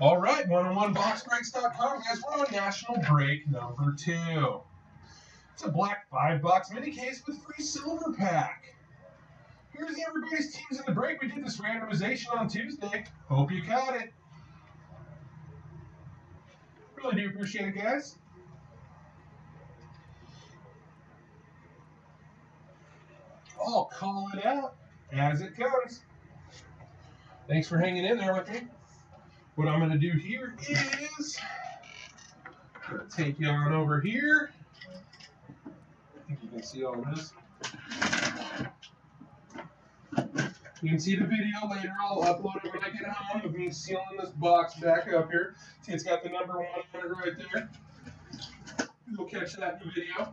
All right, one-on-one boxbreaks.com. Guys, we're on national break number two. It's a black five box mini case with free silver pack. Here's everybody's teams in the break. We did this randomization on Tuesday. Hope you caught it. Really do appreciate it, guys. I'll call it out as it comes. Thanks for hanging in there with me. What I'm going to do here is take you on over here. I think you can see all this. You can see the video later. I'll upload it when I get home of me sealing this box back up here. See, it's got the number one on it right there. You'll catch that in the video.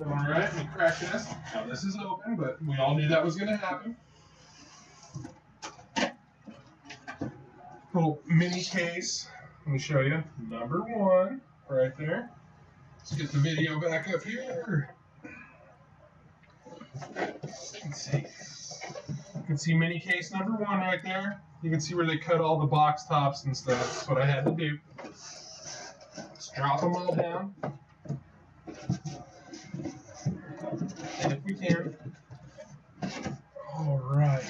All right, let me crack this. Now this is open, but we all knew that was going to happen. Little mini case. Let me show you. Number one, right there. Let's get the video back up here. Let's see. You can see mini case number one right there. You can see where they cut all the box tops and stuff. That's what I had to do. Let's drop them all down. And if we can. All right.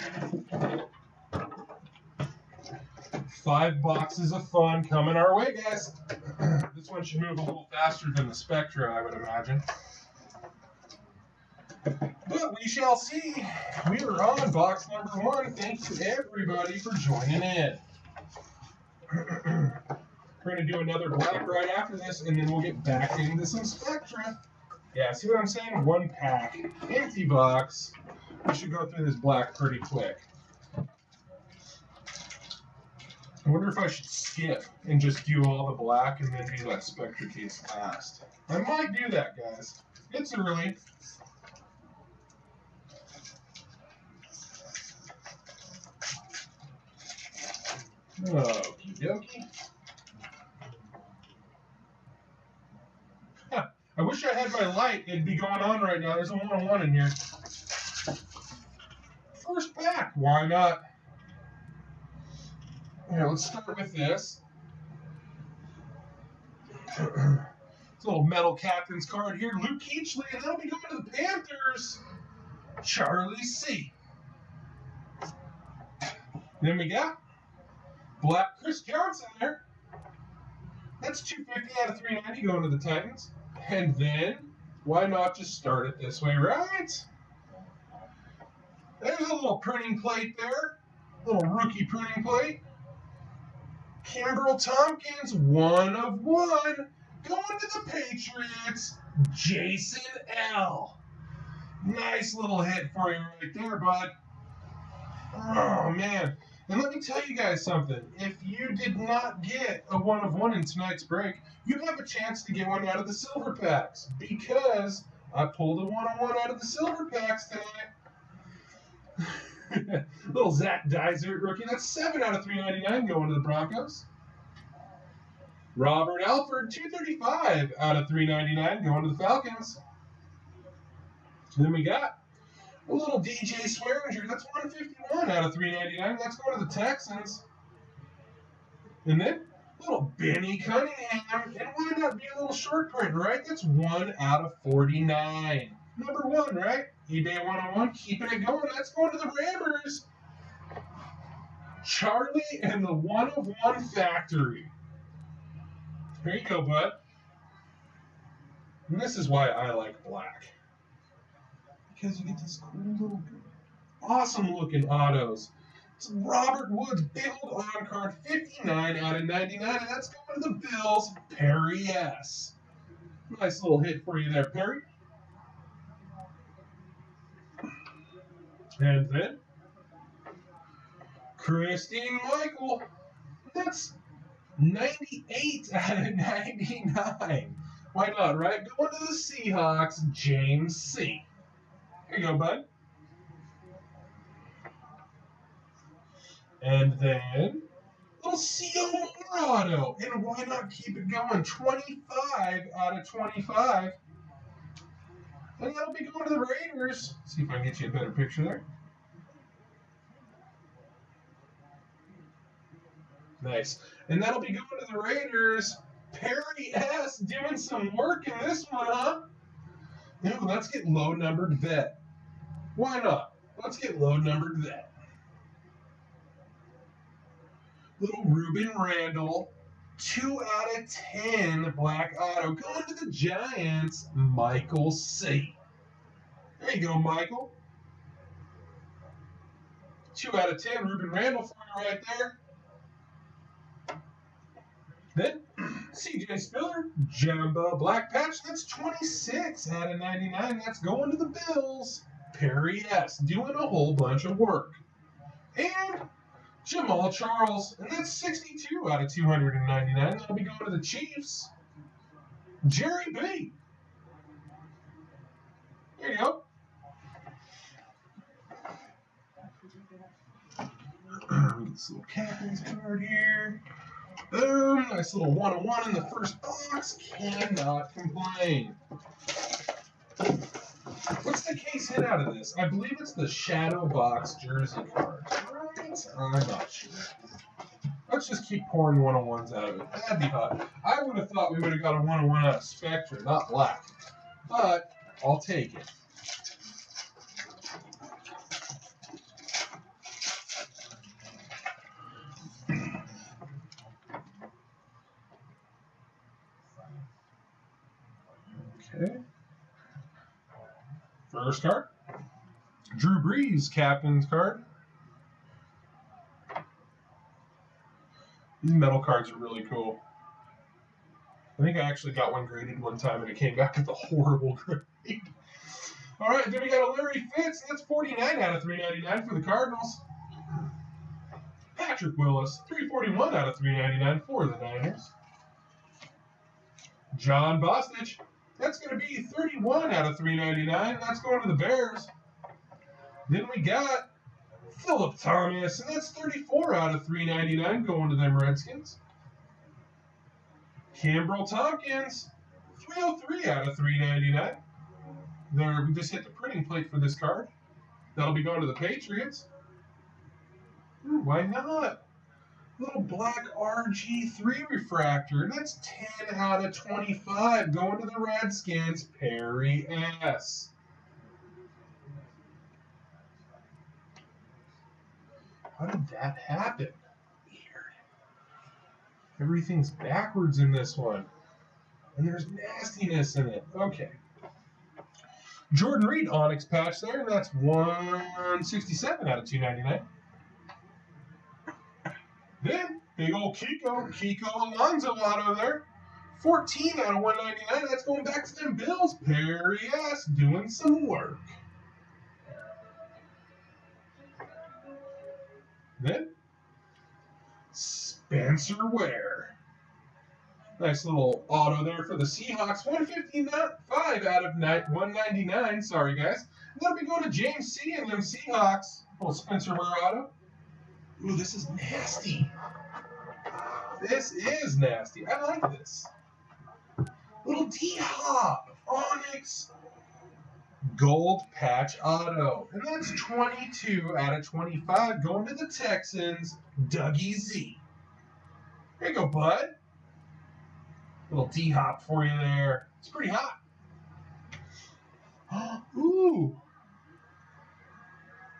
Five boxes of fun coming our way, guys. this one should move a little faster than the Spectra, I would imagine. But we shall see. We are on box number one. Thanks to everybody for joining in. We're going to do another black right after this, and then we'll get back into some Spectra. Yeah, see what I'm saying? One pack, empty box. We should go through this black pretty quick. I wonder if I should skip and just do all the black and then do that Spectra case last. I might do that, guys. It's early. Okie dokie. I wish I had my light. It'd be going on right now. There's a one on one in here. First pack. Why not? Here, let's start with this. this little metal captain's card here. Luke Kuechly, and that'll be going to the Panthers. Charlie C. Then we got Black Chris Johnson there. That's 250 out of 390 going to the Titans. And then, why not just start it this way, right? There's a little printing plate there. Little rookie printing plate. Kenbrell Thompkins, one of one. Going to the Patriots, Jason L. Nice little hit for you right there, bud. Oh, man. And let me tell you guys something. If you did not get a one of one in tonight's break, you have a chance to get one out of the silver packs because I pulled a one on one out of the silver packs tonight. Little Zach Dysert rookie. That's seven out of 399 going to the Broncos. Robert Alford, 235 out of 399 going to the Falcons. And then we got a little DJ Swearinger, that's 151 out of 399. That's going to the Texans. And then little Benny Cunningham. And why not be a little short print, right? That's 1 out of 49. Number one, right? eBay 101, keeping it going. That's going to the Rammers. Charlie and the one of one factory. Here you go, bud. And this is why I like black because you get these cool little, awesome looking autos. It's Robert Woods, big old on card, 59 out of 99, and that's going to the Bills, Perry S. Nice little hit for you there, Perry. And then, Christine Michael. That's 98 out of 99. Why not, right? Going to the Seahawks, James C. Here you go, bud. And then little CO auto. And why not keep it going? 25 out of 25. And that'll be going to the Raiders. See if I can get you a better picture there. Nice. And that'll be going to the Raiders. Perry S. doing some work in this one, huh? Let's get low numbered vet. Why not? Let's get low numbered vet. Little Rueben Randle. Two out of ten black auto. Going to the Giants, Michael C. There you go, Michael. Two out of ten, Rueben Randle for you right there. Then CJ Spiller, Jumbo Black Patch, that's 26 out of 99. That's going to the Bills. Perry S. doing a whole bunch of work. And Jamaal Charles, and that's 62 out of 299. That'll be going to the Chiefs. Jerry B. There you go. This little captain's card here. Boom, nice little one-on-one in the first box. Cannot complain. What's the case hit out of this? I believe it's the Shadow Box jersey card. I'm not sure. Let's just keep pouring one-on-ones out of it. That'd be hot. I would have thought we would have got a one-on-one out of Spectra, not black. But I'll take it. Okay. First card. Drew Brees, captain's card. These metal cards are really cool. I think I actually got one graded one time and it came back with a horrible grade. All right, then we got a Larry Fitz. That's 49 out of 399 for the Cardinals. Patrick Willis, 341 out of 399 for the Niners. Jon Bostic, that's going to be 31 out of 399. That's going to the Bears. Then we got Phillip Thomas, and that's 34 out of 399 going to them Redskins. Kenbrell Thompkins, 303 out of 399. There, we just hit the printing plate for this card. That'll be going to the Patriots. Ooh, why not? Little black RG3 refractor. That's 10 out of 25 going to the Redskins. Perry S. How did that happen? Weird. Everything's backwards in this one. And there's nastiness in it. Okay. Jordan Reed Onyx patch there, and that's 167 out of 299. Then, big old Kiko, Kiko Alonso auto there. 14 out of 199. That's going back to them Bills. Perry S. doing some work. Then, Spencer Ware. Nice little auto there for the Seahawks. 155 out of 199. Sorry, guys. That'll be going to James C. and them Seahawks. Little Spencer Ware auto. Ooh, this is nasty. This is nasty. I like this. Little D Hop, Onyx, Gold Patch Auto. And that's 22 out of 25 going to the Texans, Dougie Z. There you go, bud. Little D Hop for you there. It's pretty hot. Ooh.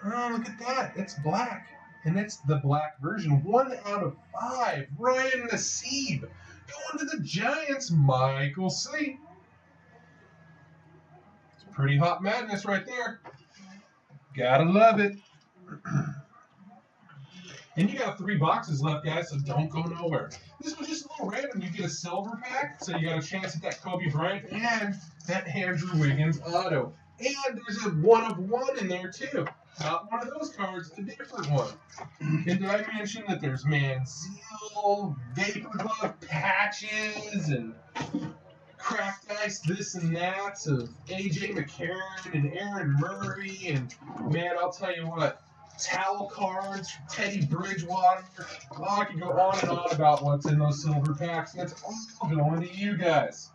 Oh, look at that. It's black and it's the black version. One out of five. Ryan Nassib going to the Giants. Michael C. Pretty hot madness right there. Gotta love it. and you got three boxes left, guys, so don't go nowhere. This was just a little random. You get a silver pack, so you got a chance at that Kobe Bryant and that Andrew Wiggins auto. And there's a one of one in there too. Not one of those cards, a different one. And did I mention that there's Manziel, Vapor Glove patches, and cracked ice this and that of AJ McCarron and Aaron Murray, and man, I'll tell you what, towel cards, Teddy Bridgewater. Oh, I could go on and on about what's in those silver packs. That's all going to you guys.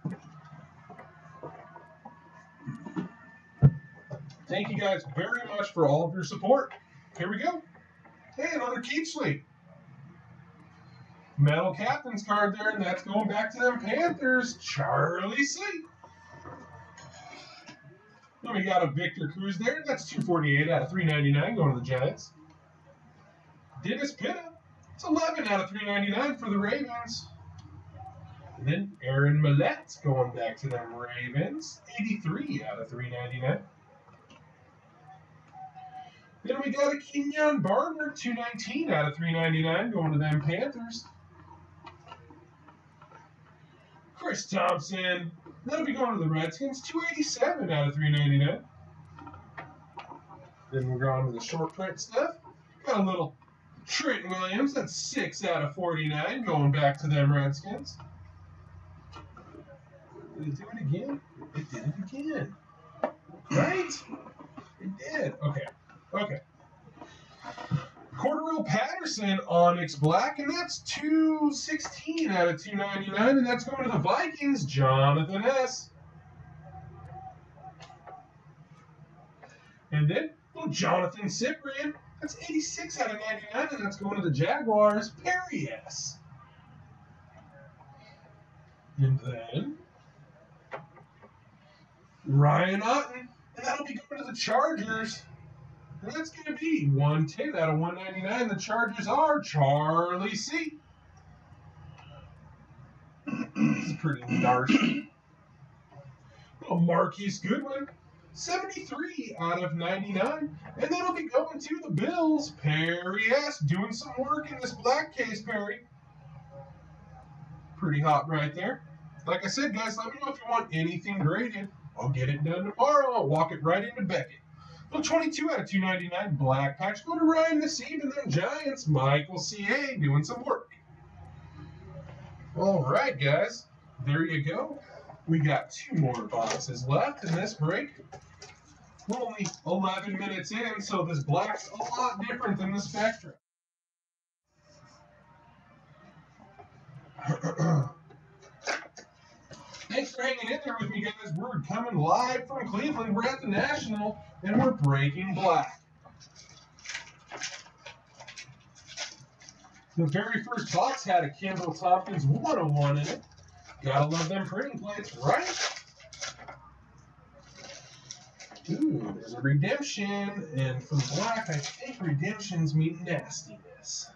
Thank you guys very much for all of your support. Here we go. Hey, another Kuechly. Metal captain's card there, and that's going back to them Panthers. Charlie C. Then we got a Victor Cruz there. That's 248 out of 399 going to the Giants. Dennis Pitta. It's 11 out of 399 for the Ravens. And then Aaron Mellette going back to them Ravens. 83 out of 399. Then we got a Kenjon Barner, 219 out of 399 going to them Panthers. Chris Thompson, that'll be going to the Redskins, 287 out of 399. Then we're going to the short print stuff. Got a little Trent Williams, that's 6 out of 49 going back to them Redskins. Did it do it again? It did it again. Right? It did. Okay. Okay. Cordarrelle Patterson Onyx Black, and that's 216 out of 299, and that's going to the Vikings, Jonathan S. And then little Johnathan Cyprien, that's 86 out of 99, and that's going to the Jaguars, Perry S. And then Ryan Otten, and that'll be going to the Chargers. That's going to be 110 out of 199. The Chargers are Charlie C. this is pretty nasty. Oh, Marquise Goodwin, 73 out of 99. And that'll be going to the Bills. Perry S. doing some work in this black case, Perry. Pretty hot right there. Like I said, guys, let me know if you want anything graded. I'll get it done tomorrow. I'll walk it right into Beckett. Well, 22 out of 299 black patch. Go to Ryan this and then Giants. Michael C.A. doing some work. All right, guys. There you go. We got two more boxes left in this break. We're only 11 minutes in, so this black's a lot different than the Spectra. For hanging in there with me, guys. We're coming live from Cleveland. We're at the National, and we're breaking black. The very first box had a Kenbrell Thompkins 101 in it. Gotta love them printing plates, right? Ooh, there's a redemption, and for black, I think redemptions mean nastiness.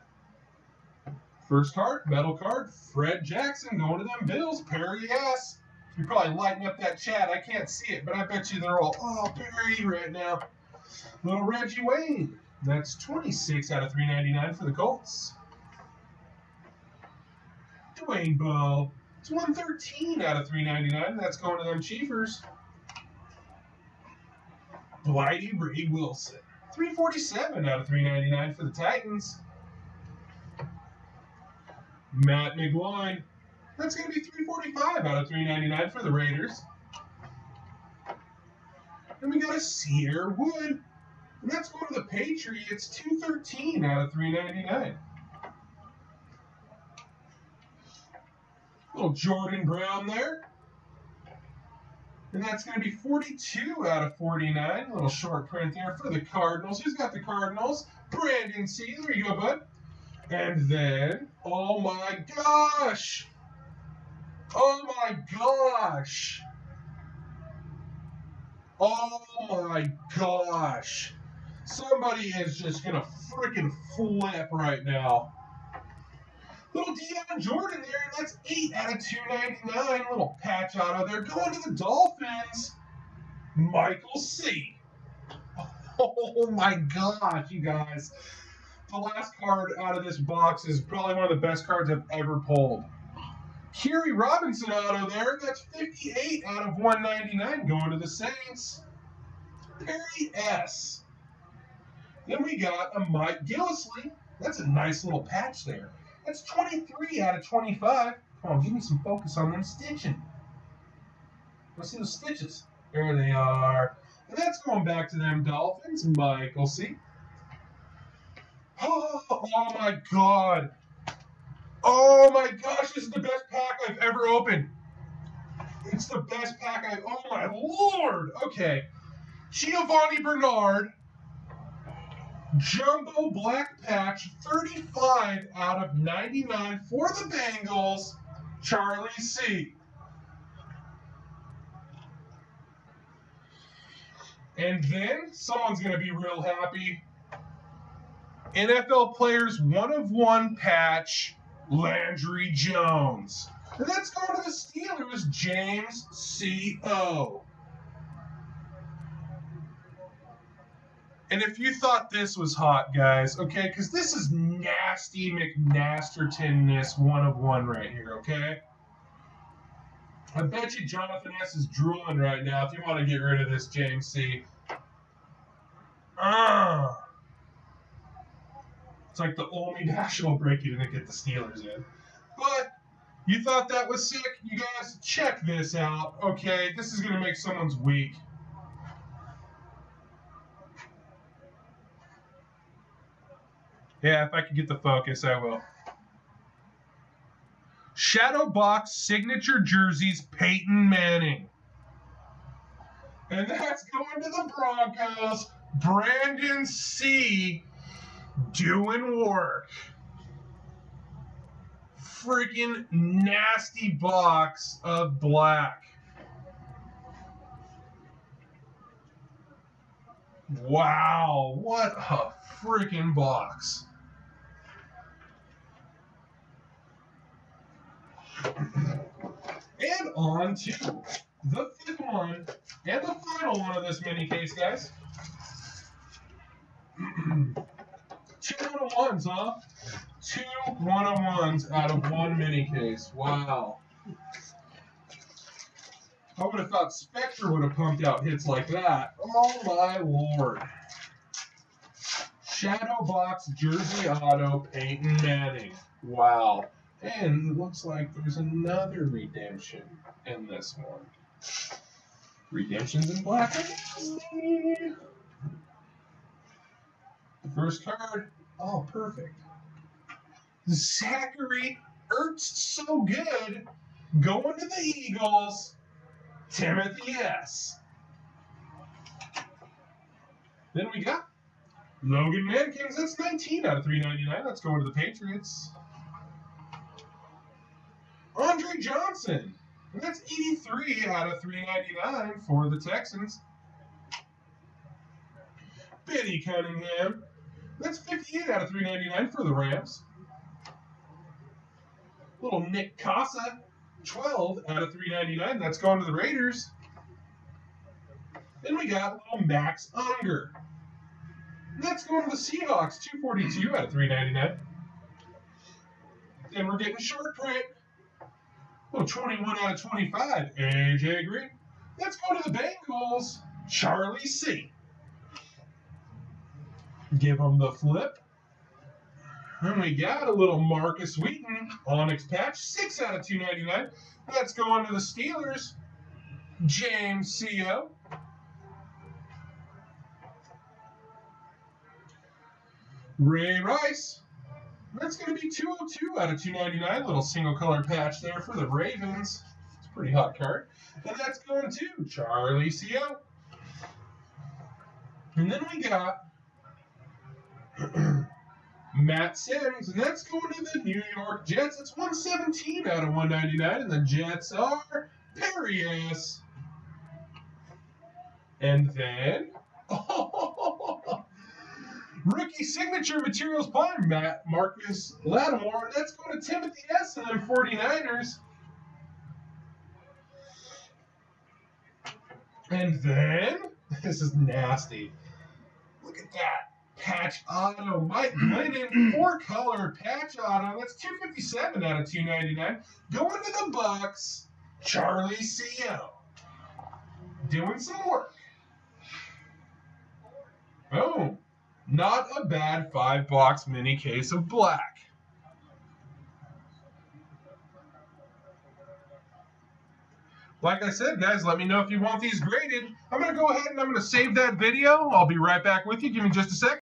First card, metal card, Fred Jackson going to them Bills, Perry S. You're probably lighting up that chat. I can't see it, but I bet you they're all, oh, Perry right now. Little Reggie Wayne. That's 26 out of 399 for the Colts. Dwayne Bowe. It's 113 out of 399. That's going to them Chiefers. Blidi Wreh-Wilson. 347 out of 399 for the Titans. Matt McGloin. That's going to be 345 out of 399 for the Raiders. And we got a Cierre Wood. And that's going to the Patriots, 213 out of 399. Little Jordan Brown there. And that's going to be 42 out of 49. A little short print there for the Cardinals. Who's got the Cardinals? Brandon C. There you go, bud. And then, oh my gosh! Oh my gosh! Oh my gosh! Somebody is just gonna freaking flip right now. Little Dion Jordan there, and that's 8 out of 299. Little patch out of there. Going to the Dolphins, Michael C. Oh my gosh, you guys. The last card out of this box is probably one of the best cards I've ever pulled. Khiry Robinson auto there. That's 58 out of 199 going to the Saints. Perry S. Then we got a Mike Gillislee. That's a nice little patch there. That's 23 out of 25. Come on, give me some focus on them stitching. Let's see those stitches. There they are. And that's going back to them Dolphins. Michael C. Oh, oh my god. Oh my gosh, this is the best pack I've ever opened. It's the best pack I've. Oh my lord. Okay. Giovani Bernard. Jumbo Black Patch, 35 out of 99 for the Bengals, Charlie C. And then someone's going to be real happy. NFL players one of one patch, Landry Jones. And let's go to the Steelers, James C.O. And if you thought this was hot, guys, okay, because this is nasty McNastertonness one of one right here, okay? I bet you Jonathan S. is drooling right now if you want to get rid of this James C. It's like the only national break you didn't get the Steelers in. But you thought that was sick? You guys, check this out. Okay, this is going to make someone's week. Yeah, if I can get the focus, I will. Shadow box signature jerseys, Peyton Manning. And that's going to the Broncos. Brandon C. doing work. Freaking nasty box of black. Wow, what a freaking box. And on to the fifth one and the final one of this mini case, guys. Two one ones, huh? Two one of ones out of one mini case. Wow. I would have thought Spectra would have pumped out hits like that. Oh my lord. Shadow box jersey auto Peyton Manning. Wow. And it looks like there's another redemption in this one. Redemptions in black. The first card. Oh, perfect. Zachary Ertz so good. Going to the Eagles. Timothy S. Then we got Logan Mankins. That's 19 out of 399. That's going to the Patriots. Andre Johnson. And that's 83 out of 399 for the Texans. Benny Cunningham. That's 58 out of 399 for the Rams. Little Nick Kasa. 12 out of 399. That's going to the Raiders. Then we got little Max Unger. That's going to the Seahawks. 242 out of 399. Then we're getting short print. Oh, 21 out of 25. AJ Green. Let's go to the Bengals. Charlie C. Give him the flip. And we got a little Markus Wheaton Onyx patch, 6 out of 299. Let's go on to the Steelers. James C.O. Ray Rice. That's going to be 202 out of 299. Little single color patch there for the Ravens. It's a pretty hot card. And that's going to Charlie C.O. And then we got Matt Simms, and that's going to the New York Jets. It's 117 out of 199, and the Jets are Perius. And then, rookie signature materials by Matt Marcus Lattimore. That's going to Timothy S. and the 49ers. And then, this is nasty. Look at that patch auto. Mike Glennon, four color patch auto. That's 257 out of 299. Going to the Bucks, Charlie Co. Doing some work. Oh, not a bad five box mini case of black. Like I said, guys, let me know if you want these graded. I'm going to go ahead and I'm going to save that video. I'll be right back with you. Give me just a sec.